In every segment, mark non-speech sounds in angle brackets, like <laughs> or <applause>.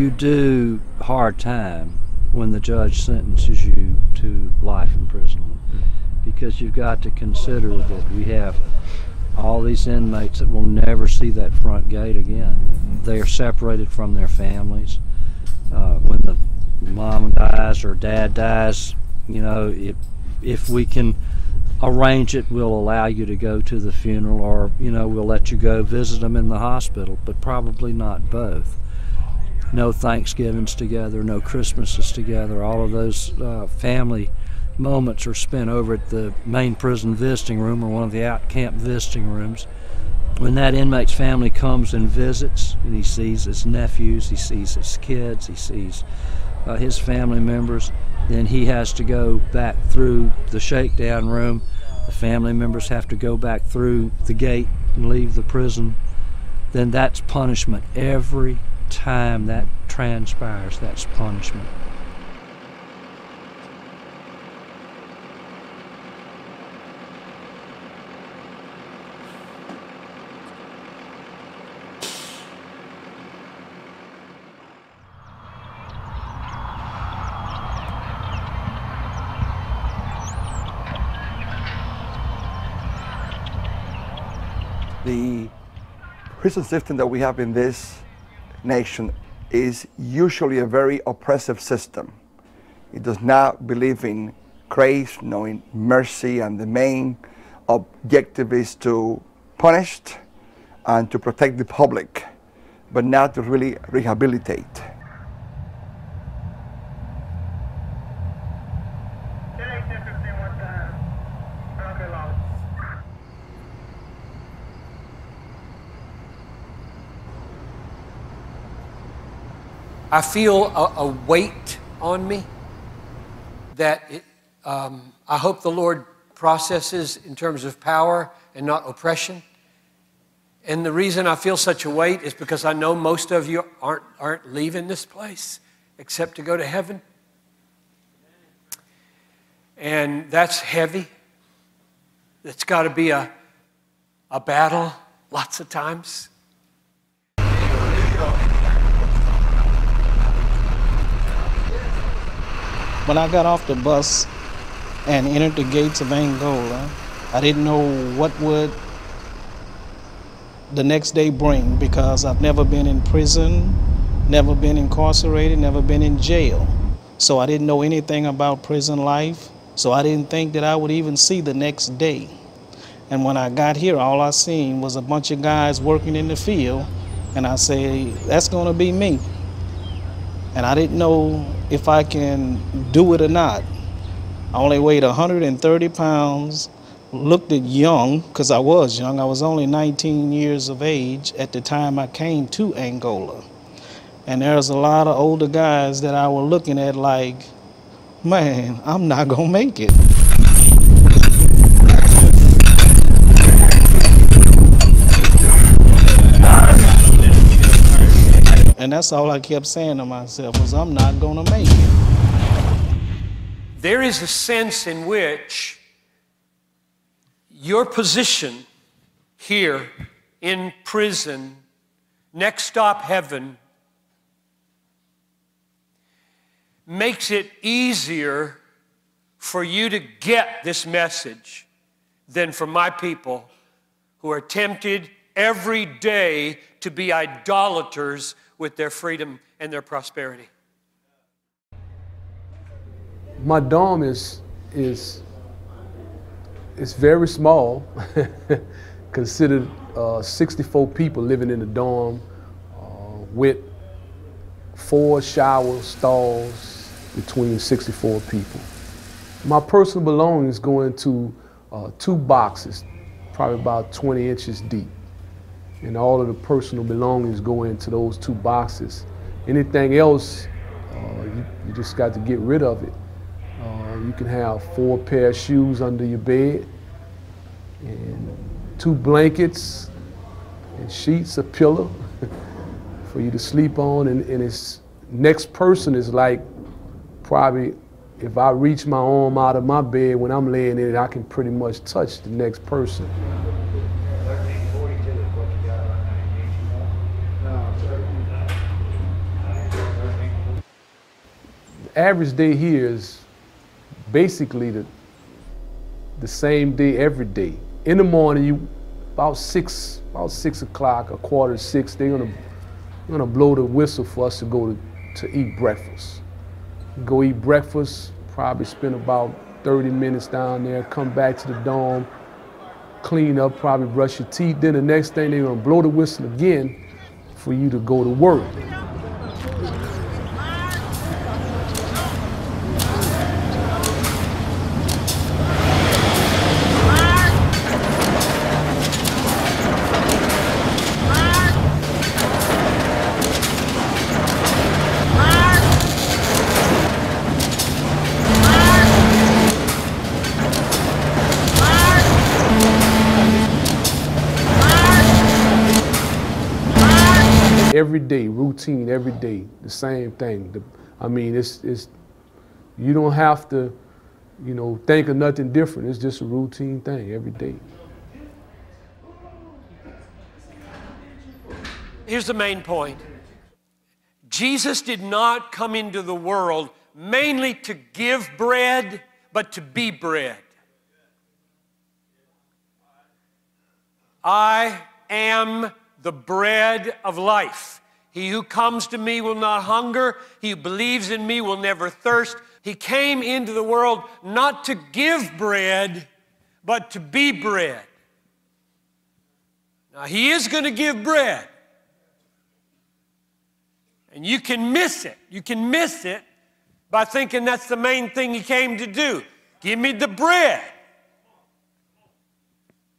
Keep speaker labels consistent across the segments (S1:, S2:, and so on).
S1: you do hard time when the judge sentences you to life imprisonment because you've got to consider that we have all these inmates that will never see that front gate again. They are separated from their families. Uh, when the mom dies or dad dies, you know, if, if we can arrange it, we'll allow you to go to the funeral or, you know, we'll let you go visit them in the hospital, but probably not both. No Thanksgivings together, no Christmases together. All of those uh, family moments are spent over at the main prison visiting room or one of the out camp visiting rooms. When that inmate's family comes and visits, and he sees his nephews, he sees his kids, he sees uh, his family members, then he has to go back through the shakedown room. The family members have to go back through the gate and leave the prison. Then that's punishment. Every time that transpires, that's punishment.
S2: the prison system that we have in this nation is usually a very oppressive system. It does not believe in grace, nor in mercy, and the main objective is to punish and to protect the public, but not to really rehabilitate.
S3: I feel a, a weight on me that it, um, I hope the Lord processes in terms of power and not oppression. And the reason I feel such a weight is because I know most of you aren't, aren't leaving this place except to go to heaven. And that's heavy. It's got to be a, a battle lots of times.
S4: When I got off the bus and entered the gates of Angola, I didn't know what would the next day bring because I've never been in prison, never been incarcerated, never been in jail. So I didn't know anything about prison life. So I didn't think that I would even see the next day. And when I got here, all I seen was a bunch of guys working in the field. And I say, that's gonna be me. And I didn't know if I can do it or not. I only weighed 130 pounds, looked at young, because I was young. I was only 19 years of age at the time I came to Angola. And there's a lot of older guys that I were looking at like, man, I'm not gonna make it. And that's all I kept saying to myself was, I'm not gonna make it.
S3: There is a sense in which your position here in prison, next stop heaven, makes it easier for you to get this message than for my people who are tempted every day to be idolaters with their freedom and their prosperity.
S5: My dorm is is it's very small, <laughs> considered uh, 64 people living in the dorm uh, with four shower stalls between 64 people. My personal belongings go into uh, two boxes, probably about 20 inches deep and all of the personal belongings go into those two boxes. Anything else, uh, you, you, just got to get rid of it. Uh, you can have four pair of shoes under your bed, and two blankets, and sheets, a pillow <laughs> for you to sleep on, and, and its next person is like probably if I reach my arm out of my bed when I'm laying in it, I can pretty much touch the next person. Average day here is basically the, the same day every day. In the morning, you about six, about six o'clock, a quarter to six, they're gonna, gonna blow the whistle for us to go to, to eat breakfast. Go eat breakfast, probably spend about 30 minutes down there, come back to the dorm, clean up, probably brush your teeth. Then the next thing they're gonna blow the whistle again for you to go to work. Every day, routine every day, the same thing. The, I mean, it's, it's, you don't have to, you know, think of nothing different. It's just a routine thing every day.
S3: Here's the main point Jesus did not come into the world mainly to give bread, but to be bread. I am the bread of life. He who comes to me will not hunger. He who believes in me will never thirst. He came into the world not to give bread, but to be bread. Now, He is going to give bread. And you can miss it. You can miss it by thinking that's the main thing He came to do. Give me the bread.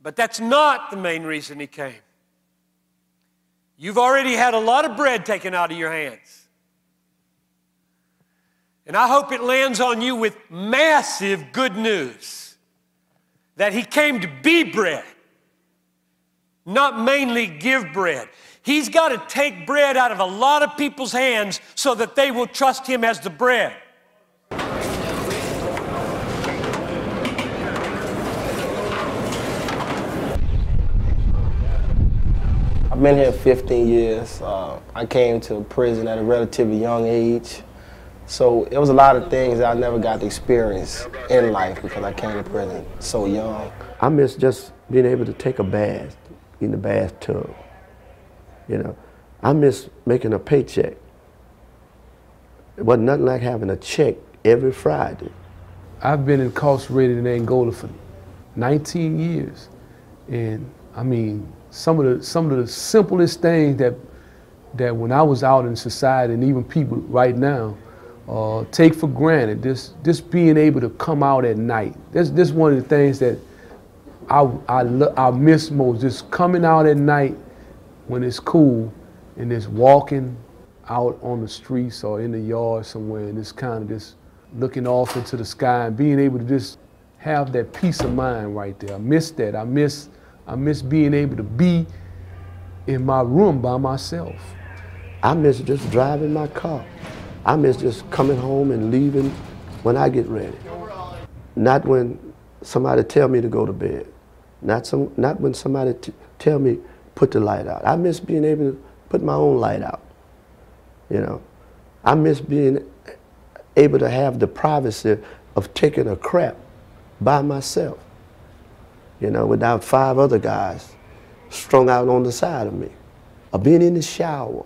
S3: But that's not the main reason He came. You've already had a lot of bread taken out of your hands. And I hope it lands on you with massive good news that He came to be bread, not mainly give bread. He's got to take bread out of a lot of people's hands so that they will trust Him as the bread.
S6: I've been here 15 years. Uh, I came to prison at a relatively young age. So it was a lot of things that I never got to experience in life because I came to prison so young.
S7: I miss just being able to take a bath in the bathtub. You know, I miss making a paycheck. It wasn't nothing like having a check every Friday.
S5: I've been incarcerated in Angola for 19 years. And I mean, some of the some of the simplest things that that when I was out in society and even people right now uh, take for granted. This just being able to come out at night. This this one of the things that I I, I miss most. Just coming out at night when it's cool and just walking out on the streets or in the yard somewhere and just kind of just looking off into the sky and being able to just have that peace of mind right there. I miss that. I miss I miss being able to be in my room by myself.
S7: I miss just driving my car. I miss just coming home and leaving when I get ready. Not when somebody tell me to go to bed. Not, some, not when somebody tell me put the light out. I miss being able to put my own light out. You know, I miss being able to have the privacy of taking a crap by myself you know, without five other guys strung out on the side of me. Or being in the shower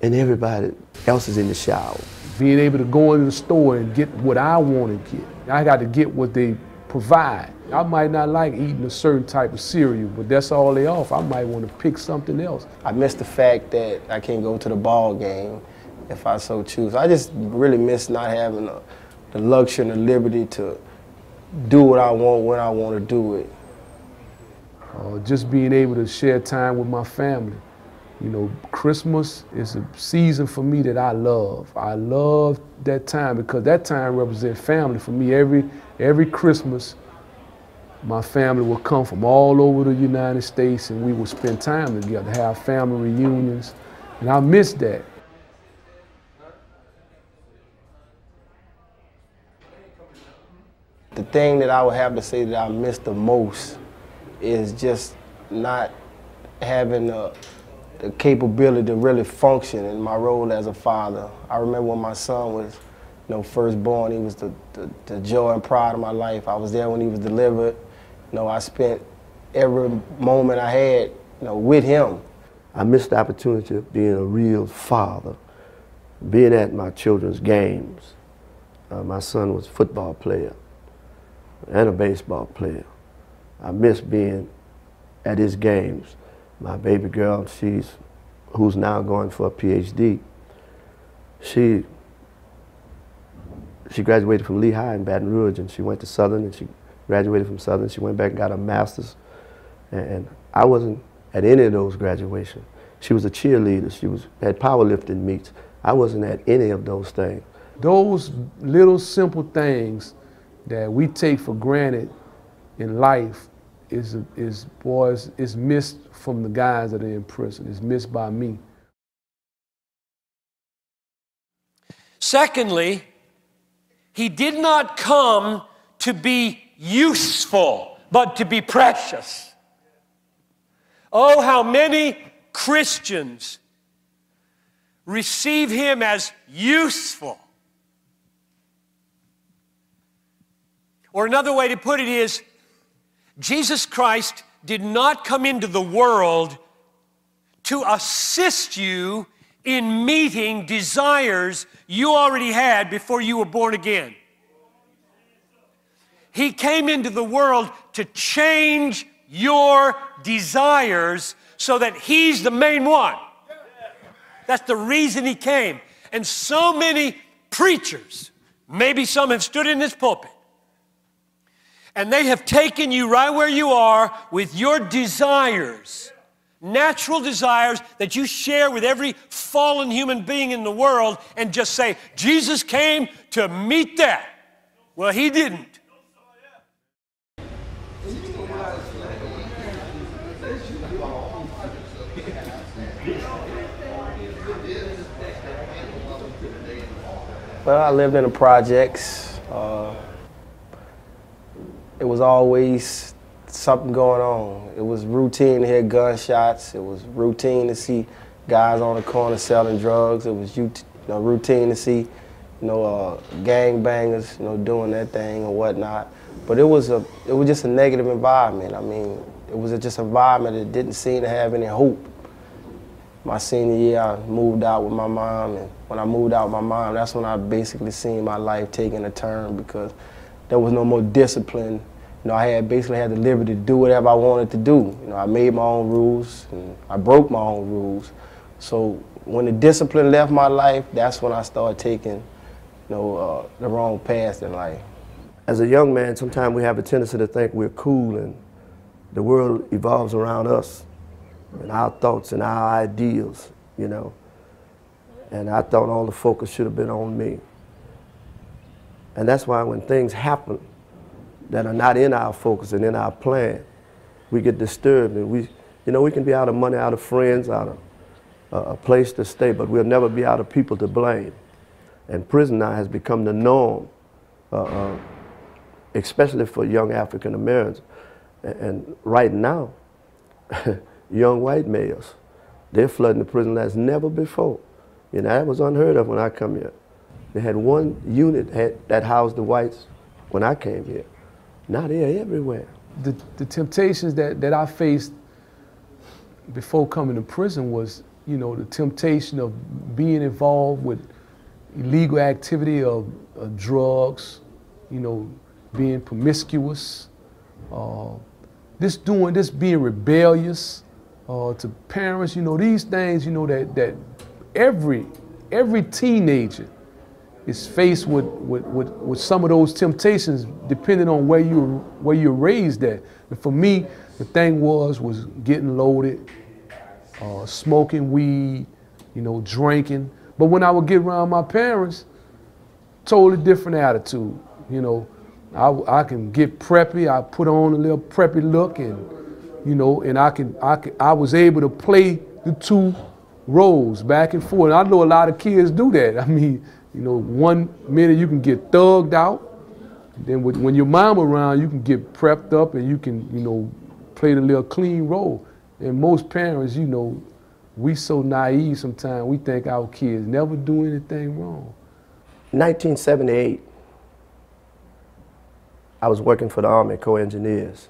S7: and everybody else is in the shower.
S5: Being able to go into the store and get what I want to get. I got to get what they provide. I might not like eating a certain type of cereal, but that's all they offer. I might want to pick something else.
S6: I miss the fact that I can't go to the ball game if I so choose. I just really miss not having the, the luxury and the liberty to do what I want when I want to do it.
S5: Uh, just being able to share time with my family. You know, Christmas is a season for me that I love. I love that time because that time represents family for me. Every every Christmas, my family will come from all over the United States and we will spend time together, have family reunions, and I miss that.
S6: The thing that I would have to say that I miss the most is just not having the, the capability to really function in my role as a father. I remember when my son was you know, firstborn. He was the, the, the joy and pride of my life. I was there when he was delivered. You know, I spent every moment I had, you know, with him.
S7: I missed the opportunity of being a real father, being at my children's games. Uh, my son was a football player and a baseball player. I miss being at his games. My baby girl, she's who's now going for a PhD. She she graduated from Lehigh in Baton Rouge, and she went to Southern, and she graduated from Southern. She went back and got a master's, and, I wasn't at any of those graduations. She was a cheerleader. She was had powerlifting meets. I wasn't at any of those things.
S5: Those little simple things that we take for granted in life is, is boys, is missed from the guys that are in prison. It's missed by me.
S3: Secondly, he did not come to be useful, but to be precious. Oh, how many Christians receive him as useful. Or another way to put it is Jesus Christ did not come into the world to assist you in meeting desires you already had before you were born again. He came into the world to change your desires so that He's the main one. That's the reason He came. And so many preachers, maybe some have stood in this pulpit, and they have taken you right where you are with your desires, natural desires that you share with every fallen human being in the world, and just say, Jesus came to meet that. Well, he didn't.
S6: Well, I lived in the projects. Uh, it was always something going on. It was routine to hear gunshots. It was routine to see guys on the corner selling drugs. It was you know, routine to see, you know, uh, gang bangers, you know, doing that thing and whatnot. But it was a, it was just a negative environment. I mean, it was a, just an environment that didn't seem to have any hope. My senior year, I moved out with my mom, and when I moved out with my mom, that's when I basically seen my life taking a turn because there was no more discipline. You know, I had basically had the liberty to do whatever I wanted to do. You know, I made my own rules and I broke my own rules. So when the discipline left my life, that's when I started taking, you know, uh, the wrong path in life.
S7: As a young man, sometimes we have a tendency to think we're cool and the world evolves around us and our thoughts and our ideals, you know. And I thought all the focus should have been on me. And that's why when things happen that are not in our focus and in our plan, we get disturbed and we, you know, we can be out of money, out of friends, out of uh, a place to stay, but we'll never be out of people to blame. And prison now has become the norm, uh, uh, especially for young African Americans. And, and right now, <laughs> young white males. They're flooding the prison as never before. You know, that was unheard of when I come here. They had one unit had, that housed the whites when I came here. Now they're everywhere.
S5: The, the temptations that, that I faced before coming to prison was, you know, the temptation of being involved with illegal activity of, of drugs, you know, being promiscuous, uh, this doing, this being rebellious, uh, to parents, you know, these things, you know, that, that every, every teenager is faced with, with, with, with some of those temptations depending on where you where you're raised at. And for me, the thing was was getting loaded, uh, smoking weed, you know, drinking. But when I would get around my parents, totally different attitude. You know, I, I can get preppy. I put on a little preppy look and you know, and I can, I can, I was able to play the two roles back and forth. And I know a lot of kids do that. <laughs> I mean, you know, one minute you can get thugged out, then when your mom around, you can get prepped up and you can, you know, play the little clean role. And most parents, you know, we so naive sometimes. We think our kids never do anything wrong.
S7: 1978, I was working for the Army Corps Engineers,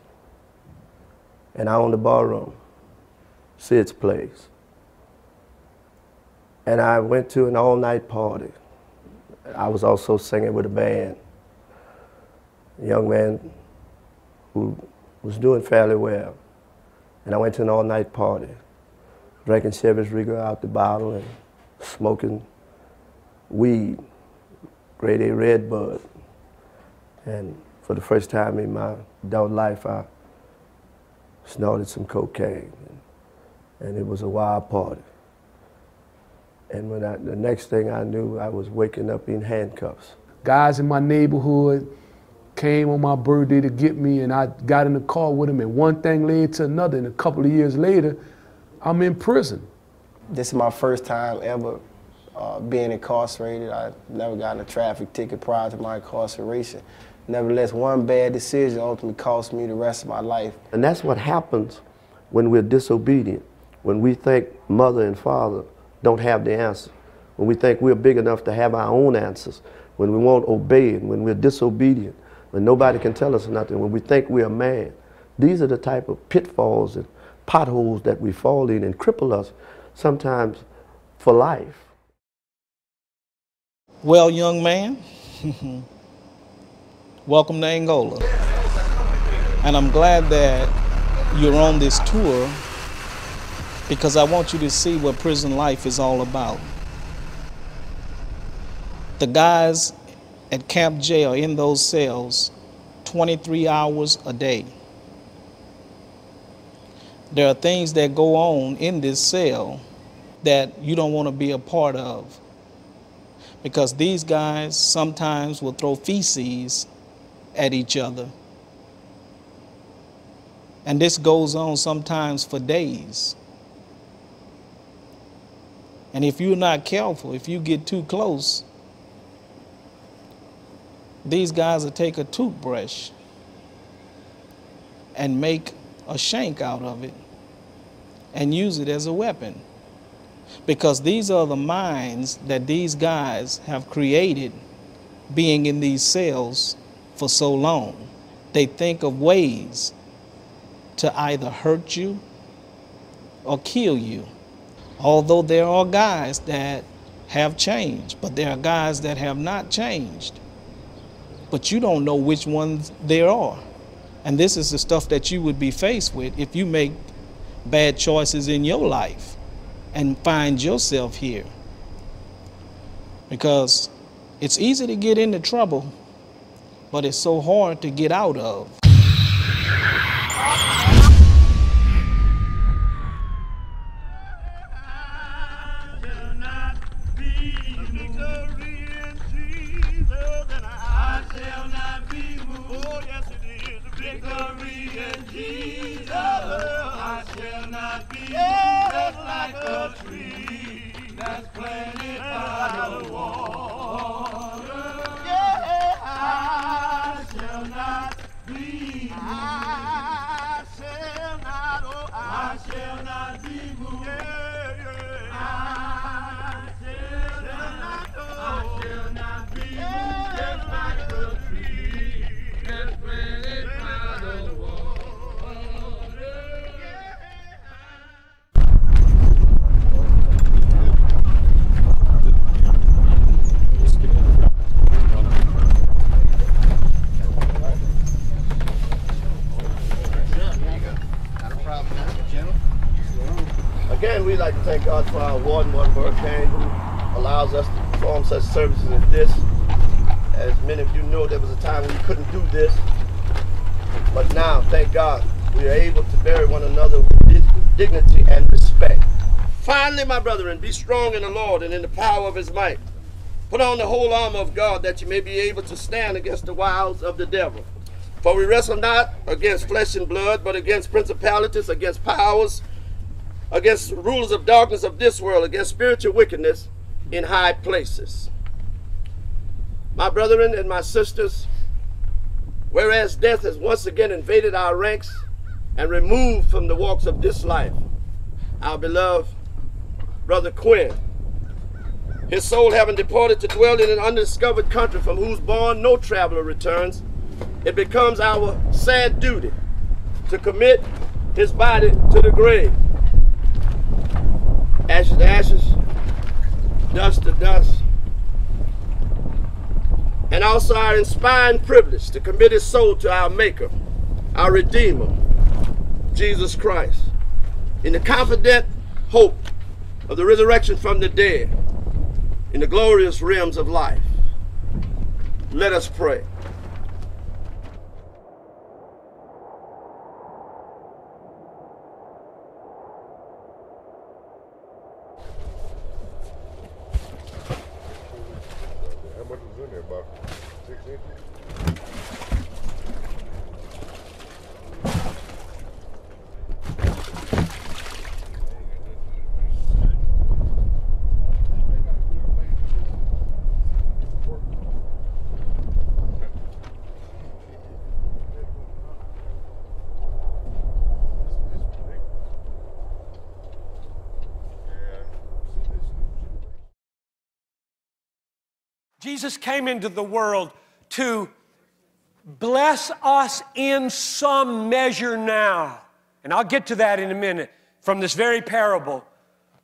S7: and I owned a ballroom, Sid's Place. And I went to an all-night party. I was also singing with a band. A young man who was doing fairly well. And I went to an all-night party, drinking Chivas Regal out the bottle and smoking weed, grade A red bud. And for the first time in my adult life, I snorted some cocaine. And it was a wild party. And when I, the next thing I knew, I was waking up in handcuffs.
S5: Guys in my neighborhood came on my birthday to get me, and I got in the car with them, and one thing led to another. And a couple of years later, I'm in prison.
S6: This is my first time ever uh, being incarcerated. I never gotten a traffic ticket prior to my incarceration. Nevertheless, one bad decision ultimately cost me the rest of my life.
S7: And that's what happens when we're disobedient, when we think mother and father don't have the answer, when we think we're big enough to have our own answers, when we won't obey, when we're disobedient, when nobody can tell us nothing, when we think we're man. These are the type of pitfalls and potholes that we fall in and cripple us sometimes for life.
S4: Well, young man, <laughs> welcome to Angola. And I'm glad that you're on this tour because I want you to see what prison life is all about. The guys at Camp Jail in those cells 23 hours a day. There are things that go on in this cell that you don't want to be a part of because these guys sometimes will throw feces at each other. And this goes on sometimes for days. And if you're not careful, if you get too close, these guys will take a toothbrush and make a shank out of it and use it as a weapon. Because these are the minds that these guys have created being in these cells for so long. They think of ways to either hurt you or kill you. Although there are guys that have changed, but there are guys that have not changed. But you don't know which ones there are. And this is the stuff that you would be faced with if you make bad choices in your life and find yourself here. Because it's easy to get into trouble, but it's so hard to get out of.
S7: For our Warden, Warden Burl Cain, who allows us to perform such services as this. As many of you know, there was a time when we couldn't do this. But now, thank God, we are able to bury one another with dignity and respect. Finally, my brethren, be strong in the Lord and in the power of his might. Put on the whole armor of God that you may be able to stand against the wiles of the devil. For we wrestle not against flesh and blood, but against principalities, against powers, against rulers of darkness of this world, against spiritual wickedness in high places. My brethren and my sisters, whereas death has once again invaded our ranks and removed from the walks of this life our beloved brother Quinn
S8: his soul having departed to dwell in an undiscovered country from whose bourne no traveler returns, it becomes our sad duty to commit his body to the grave. Ashes to ashes, dust to dust. And also our inspiring privilege to commit his soul to our Maker, our Redeemer, Jesus Christ, in the confident hope of the resurrection from the dead, in the glorious realms of life. Let us pray.
S3: Jesus came into the world to bless us in some measure now. And I'll get to that in a minute from this very parable.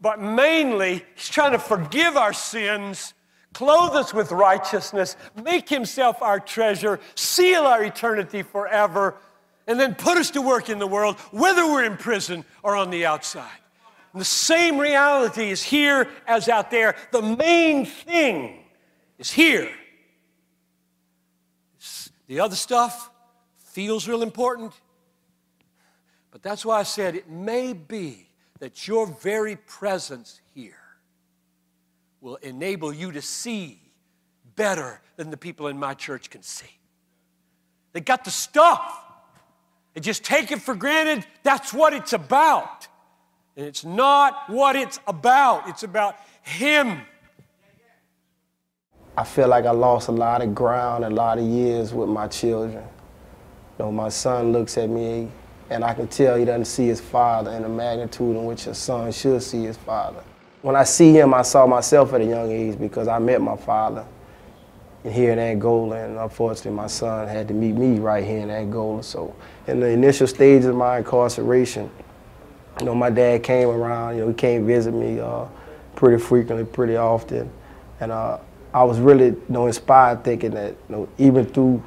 S3: But mainly, He's trying to forgive our sins, clothe us with righteousness, make Himself our treasure, seal our eternity forever, and then put us to work in the world, whether we're in prison or on the outside. And the same reality is here as out there. The main thing is here. The other stuff feels real important, but that's why I said it may be that your very presence here will enable you to see better than the people in my church can see. They got the stuff. They just take it for granted. That's what it's about. And it's not what it's about. It's about Him.
S6: I feel like I lost a lot of ground, a lot of years with my children. You know, my son looks at me and I can tell he doesn't see his father in the magnitude in which a son should see his father. When I see him, I saw myself at a young age because I met my father here in Angola, and unfortunately my son had to meet me right here in Angola. So in the initial stages of my incarceration, you know, my dad came around, you know, he came visit me uh, pretty frequently, pretty often. And uh, I was really, you know, inspired thinking that, you know, even through,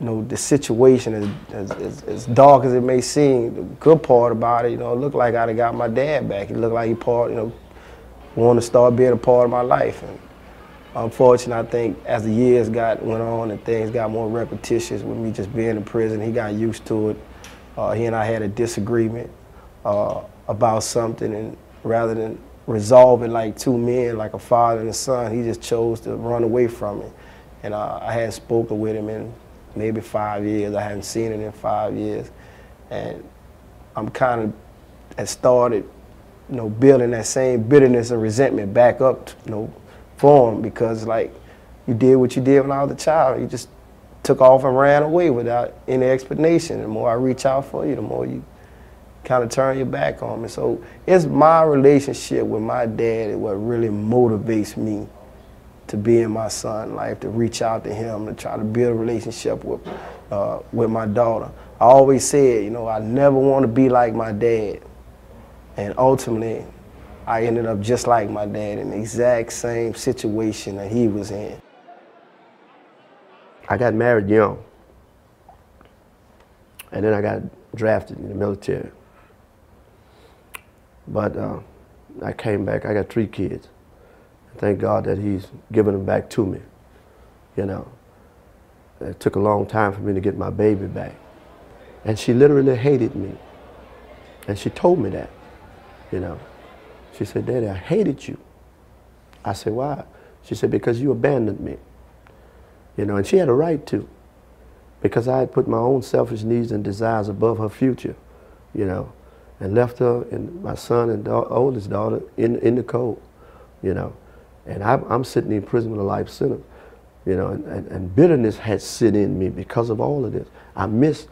S6: you know, the situation, as, as, as dark as it may seem, the good part about it, you know, it looked like I'd have got my dad back. It looked like he part, you know, wanted to start being a part of my life. And unfortunately, I think as the years got went on and things got more repetitious with me just being in prison, he got used to it. Uh, he and I had a disagreement uh, about something, and rather than resolve it like two men, like a father and a son. He just chose to run away from it. And uh, I hadn't spoken with him in maybe five years. I hadn't seen him in five years. And I'm kind of had started, you know, building that same bitterness and resentment back up, you know, for him because like you did what you did when I was a child. You just took off and ran away without any explanation. The more I reach out for you, the more you kind of turn your back on me. So it's my relationship with my dad what really motivates me to be in my son's life, to reach out to him, to try to build a relationship with, uh, with my daughter. I always said, you know, I never want to be like my dad. And ultimately, I ended up just like my dad in the exact same situation that he was in.
S7: I got married young. And then I got drafted in the military. But uh, I came back. I got three kids. Thank God that He's given them back to me. You know, it took a long time for me to get my baby back, and she literally hated me. And she told me that. You know, she said, "Daddy, I hated you." I said, "Why?" She said, "Because you abandoned me." You know, and she had a right to, because I had put my own selfish needs and desires above her future. You know, and left her and my son and da oldest daughter in, in the cold, you know. And I, I'm sitting in prison with a life sentence, you know, and, and, and bitterness had sit in me because of all of this. I miss,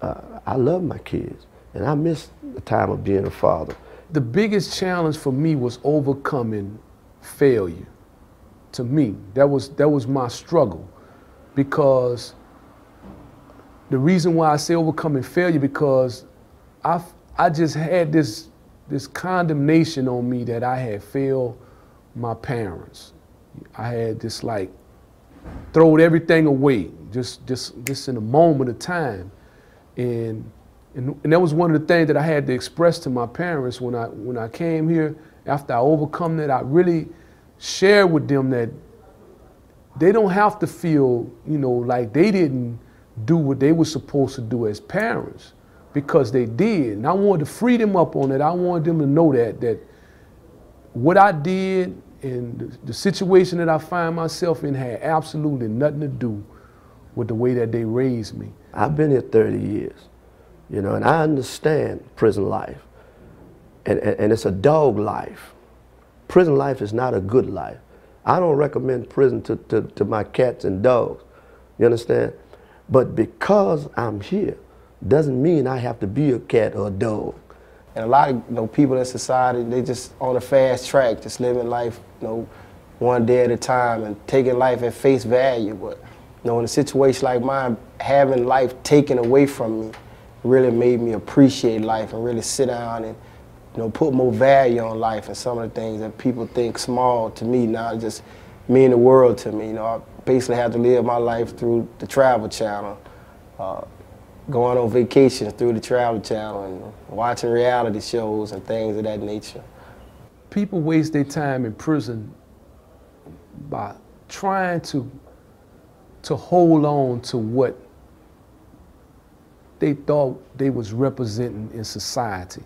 S7: uh, I love my kids, and I miss the time of being a father.
S5: The biggest challenge for me was overcoming failure. To me, that was that was my struggle, because the reason why I say overcoming failure because I I just had this this condemnation on me that I had failed my parents. I had this like throwed everything away just just just in a moment of time, and and, and that was one of the things that I had to express to my parents when I when I came here after I overcome that. I really shared with them that they don't have to feel you know like they didn't do what they were supposed to do as parents because they did. And I wanted to free them up on it. I wanted them to know that that what I did and the, the situation that I find myself in had absolutely nothing to do with the way that they raised me.
S7: I've been here 30 years, you know, and I understand prison life. And, and, and it's a dog life. Prison life is not a good life. I don't recommend prison to, to, to my cats and dogs. You understand? But because I'm here, doesn't mean I have to be a cat or a dog.
S6: And a lot of you know, people in society, they just on a fast track, just living life, you know, one day at a time and taking life at face value. But you know, in a situation like mine, having life taken away from me really made me appreciate life and really sit down and you know, put more value on life and some of the things that people think small to me now just mean the world to me. You know, I basically had to live my life through the Travel Channel. Uh, going on vacations through the Travel Channel and watching reality shows and things of that nature.
S5: People waste their time in prison by trying to to hold on to what they thought they was representing in society.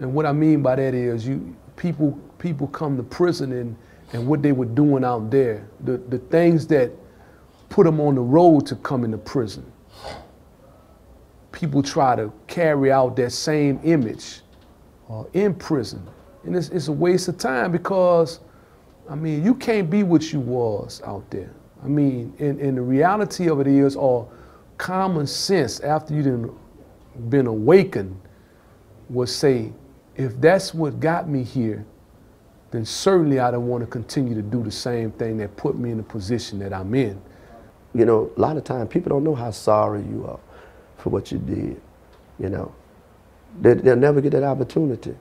S5: And what I mean by that is you people people come to prison and, and what they were doing out there, the, the things that put them on the road to come into prison people try to carry out that same image uh, in prison. And it's, it's a waste of time because, I mean, you can't be what you was out there. I mean, and, and the reality of it is, or common sense after you've been awakened would say, if that's what got me here, then certainly I don't want to continue to do the same thing that put me in the position that I'm in.
S7: You know, a lot of times people don't know how sorry you are for what you did, you know. They, they'll never get that opportunity,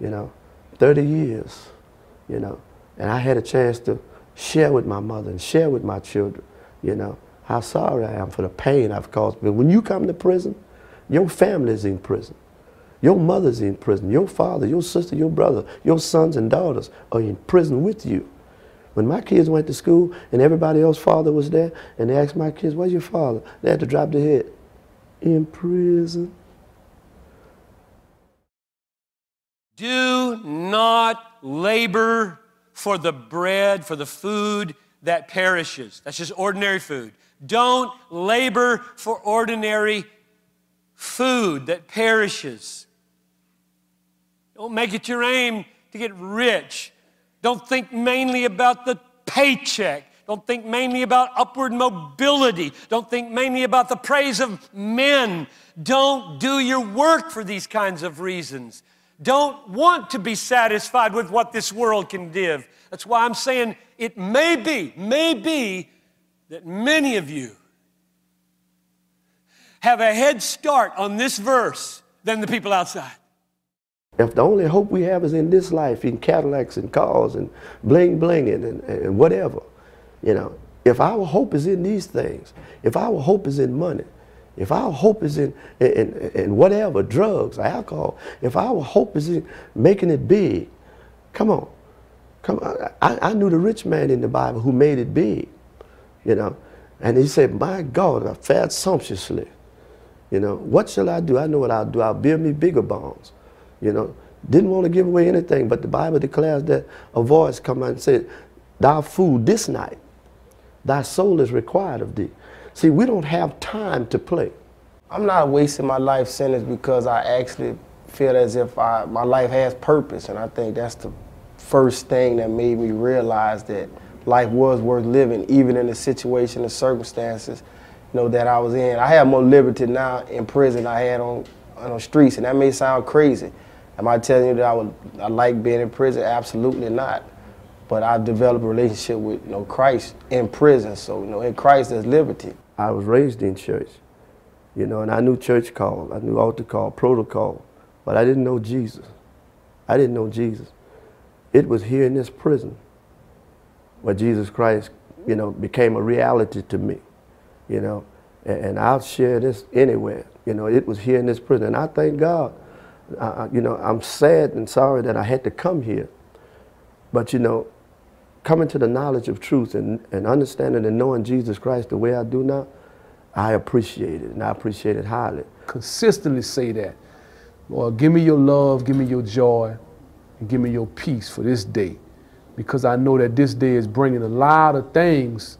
S7: you know. 30 years, you know. And I had a chance to share with my mother and share with my children, you know, how sorry I am for the pain I've caused. But when you come to prison, your family is in prison. Your mother's in prison. Your father, your sister, your brother, your sons and daughters are in prison with you. When my kids went to school and everybody else's father was there, and they asked my kids, where's your father? They had to drop their head in prison.
S3: Do not labor for the bread, for the food that perishes. That's just ordinary food. Don't labor for ordinary food that perishes. Don't make it your aim to get rich. Don't think mainly about the paycheck. Don't think mainly about upward mobility. Don't think mainly about the praise of men. Don't do your work for these kinds of reasons. Don't want to be satisfied with what this world can give. That's why I'm saying it may be, may be that many of you have a head start on this verse than the people outside.
S7: If the only hope we have is in this life, in Cadillacs and cars and bling blinging and, and whatever, you know, if our hope is in these things, if our hope is in money, if our hope is in, in, in, whatever, drugs, alcohol, if our hope is in making it big, come on. Come on. I, I knew the rich man in the Bible who made it big, you know. And he said, My God, I fared sumptuously. You know, what shall I do? I know what I'll do. I'll build me bigger barns. You know, didn't want to give away anything, but the Bible declares that a voice come out and said, Thou food this night thy soul is required of thee. See, we don't have time to play.
S6: I'm not wasting my life sentence because I actually feel as if I, my life has purpose, and I think that's the first thing that made me realize that life was worth living, even in the situation and circumstances, you know, that I was in. I have more liberty now in prison I had on on the streets, and that may sound crazy. Am I telling you that I would I like being in prison? Absolutely not. But I've developed a relationship with you know Christ in prison. So you know, in Christ there's liberty.
S7: I was raised in church, you know, and I knew church call, I knew altar call, protocol, but I didn't know Jesus. I didn't know Jesus. It was here in this prison where Jesus Christ, you know, became a reality to me, you know, and, I'll share this anywhere. You know, it was here in this prison, and I thank God. Uh, you know, I'm sad and sorry that I had to come here, but you know, coming to the knowledge of truth and, and understanding and knowing Jesus Christ the way I do now, I appreciate it, and I appreciate it highly.
S5: Consistently say that. Lord, give me your love, give me your joy, and give me your peace for this day. Because I know that this day is bringing a lot of things,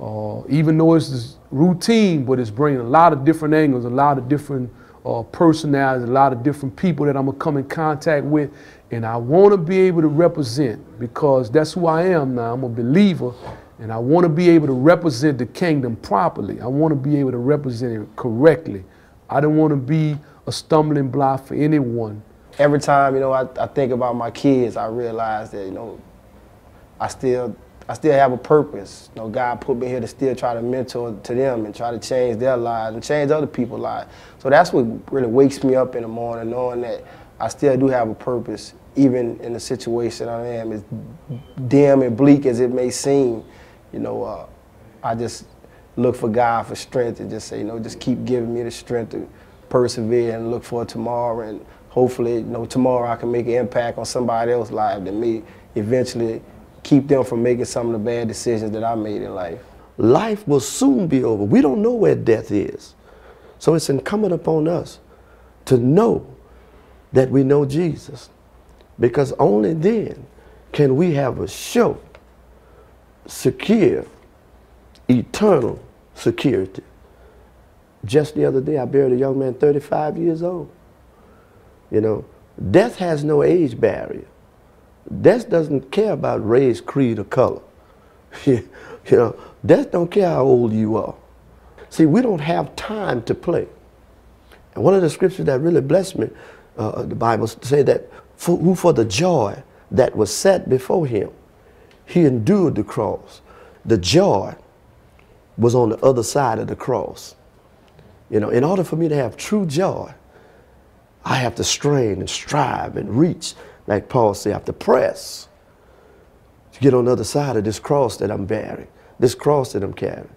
S5: uh, even though it's routine, but it's bringing a lot of different angles, a lot of different uh, personalities, a lot of different people that I'm to come in contact with. And I want to be able to represent because that's who I am now. I'm a believer and I want to be able to represent the kingdom properly. I want to be able to represent it correctly. I don't want to be a stumbling block for anyone.
S6: Every time, you know, I, I think about my kids, I realize that, you know, I still I still have a purpose. You know, God put me here to still try to mentor to them and try to change their lives and change other people's lives. So that's what really wakes me up in the morning, knowing that I still do have a purpose, even in the situation I am, as dim and bleak as it may seem. You know, uh, I just look for God for strength and just say, you know, just keep giving me the strength to persevere and look for tomorrow. And hopefully, you know, tomorrow I can make an impact on somebody else's life than me eventually keep them from making some of the bad decisions that I made in life.
S7: Life will soon be over. We don't know where death is. So it's incumbent upon us to know that we know Jesus. Because only then can we have a sure, secure, eternal security. Just the other day, I buried a young man, 35 years old. You know, death has no age barrier. Death doesn't care about race, creed, or color. <laughs> you know, death don't care how old you are. See, we don't have time to play. And one of the scriptures that really blessed me uh, the Bible say that for, who for the joy that was set before him, he endured the cross. The joy was on the other side of the cross. You know, in order for me to have true joy, I have to strain and strive and reach, like Paul said, I have to press to get on the other side of this cross that I'm bearing, this cross that I'm carrying.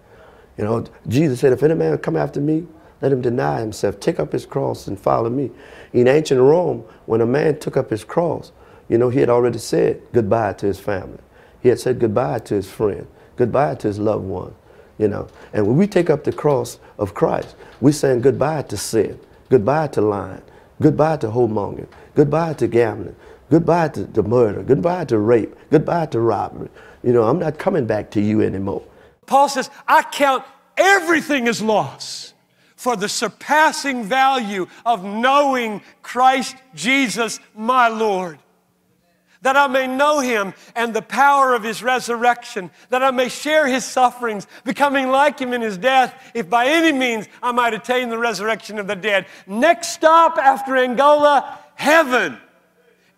S7: You know, Jesus said, if any man come after me, let him deny himself, take up his cross and follow me. In ancient Rome, when a man took up his cross, you know, he had already said goodbye to his family. He had said goodbye to his friend, goodbye to his loved one, you know. And when we take up the cross of Christ, we're saying goodbye to sin, goodbye to lying, goodbye to homongering, goodbye to gambling, goodbye to, to murder, goodbye to rape, goodbye to robbery. You know, I'm not coming back to you anymore.
S3: Paul says, I count everything as loss for the surpassing value of knowing Christ Jesus, my Lord. That I may know him and the power of his resurrection, that I may share his sufferings, becoming like him in his death, if by any means I might attain the resurrection of the dead. Next stop after Angola, heaven.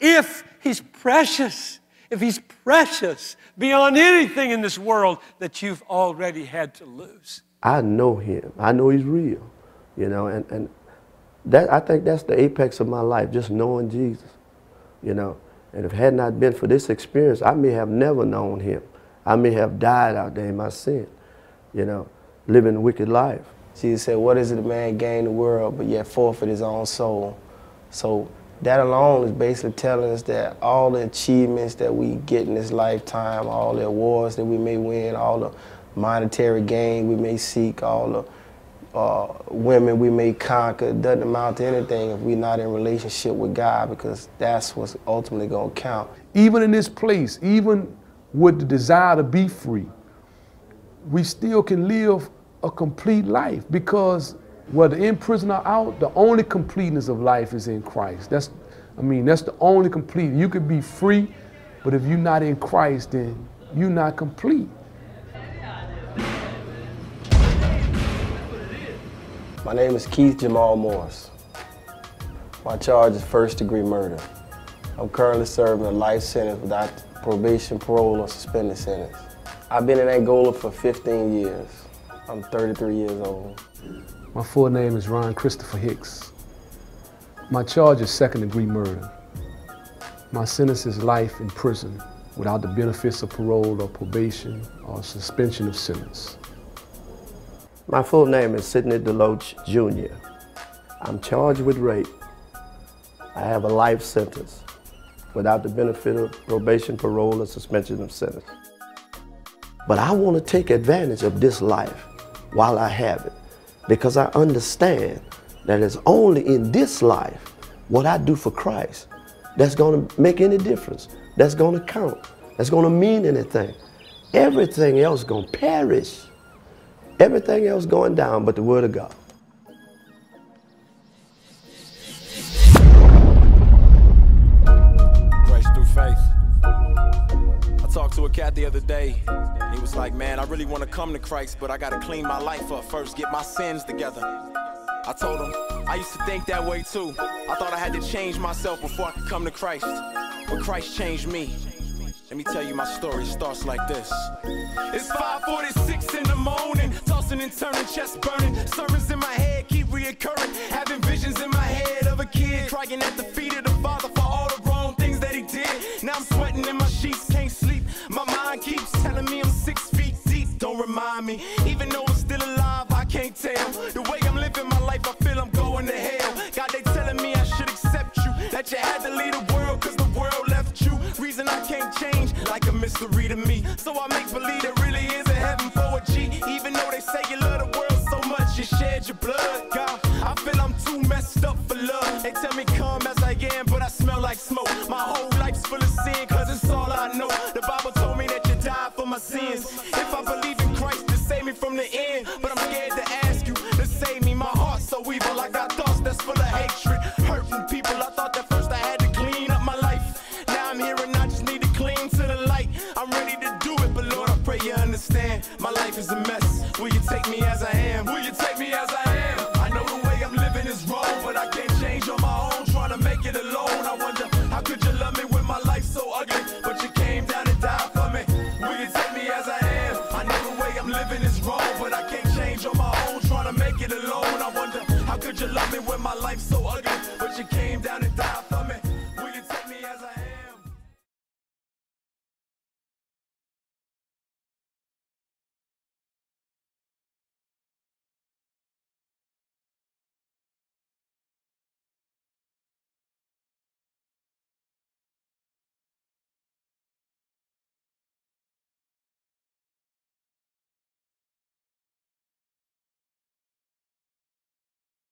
S3: If he's precious, if he's precious beyond anything in this world that you've already had to lose.
S7: I know him. I know he's real you know, and, and that I think that's the apex of my life, just knowing Jesus, you know. And if it had not been for this experience, I may have never known him. I may have died out there in my sin, you know, living a wicked life.
S6: Jesus said, what is it a man gain the world but yet forfeit his own soul? So that alone is basically telling us that all the achievements that we get in this lifetime, all the awards that we may win, all the monetary gain we may seek, all the uh, women we may conquer doesn't amount to anything if we're not in relationship with God because that's what's ultimately going to count.
S5: Even in this place, even with the desire to be free, we still can live a complete life because whether in prison or out, the only completeness of life is in Christ. That's, I mean, that's the only complete. You could be free, but if you're not in Christ, then you're not complete.
S6: My name is Keith Jamal Morris. My charge is first degree murder. I'm currently serving a life sentence without probation, parole, or suspended sentence. I've been in Angola for 15 years. I'm 33 years old.
S5: My full name is Ron Christopher Hicks. My charge is second degree murder. My sentence is life in prison without the benefits of parole or probation or suspension of sentence.
S7: My full name is Sidney DeLoach Jr. I'm charged with rape. I have a life sentence without the benefit of probation, parole, or suspension of sentence. But I want to take advantage of this life while I have it because I understand that it's only in this life what I do for Christ that's going to make any difference, that's going to count, that's going to mean anything. Everything else going to perish. Everything else going down but the Word of God.
S9: Cat the other day. And he was like, Man, I really want to come to Christ, but I got to clean my life up first, get my sins together. I told him, I used to think that way too. I thought I had to change myself before I could come to Christ. But Christ changed me. Let me tell you my story. Starts like this. It's 5:46 in the morning, tossing and turning, chest burning. Sermons in my head keep reoccurring, having visions in my head of a kid crying at the feet of the Father for all the wrong things that he did. Now I'm me I'm six feet deep. Don't remind me, even though I'm still alive, I can't tell. The way I'm living my life, I feel I'm going to hell. God, they telling me I should accept you, that you had to leave the world, cause the world left you. Reason I can't change, like a mystery to me. So I make believe there really is a heaven for a G. Even though they say you love the world so much, you shed your blood. God, I feel I'm too messed up for love. They tell me come as I am, but I smell like smoke. My